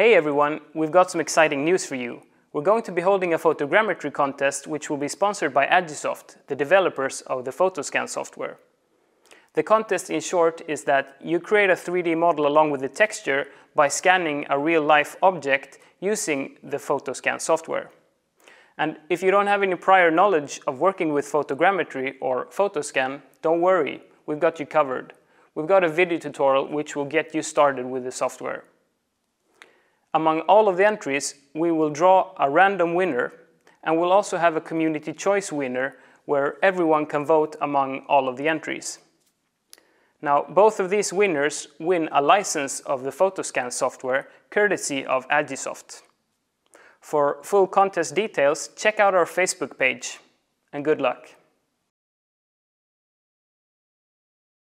Hey everyone, we've got some exciting news for you. We're going to be holding a photogrammetry contest which will be sponsored by Agisoft, the developers of the Photoscan software. The contest in short is that you create a 3D model along with the texture by scanning a real-life object using the Photoscan software. And if you don't have any prior knowledge of working with photogrammetry or Photoscan, don't worry, we've got you covered. We've got a video tutorial which will get you started with the software. Among all of the entries, we will draw a random winner and we'll also have a community choice winner where everyone can vote among all of the entries. Now, both of these winners win a license of the Photoscan software courtesy of Agisoft. For full contest details, check out our Facebook page and good luck.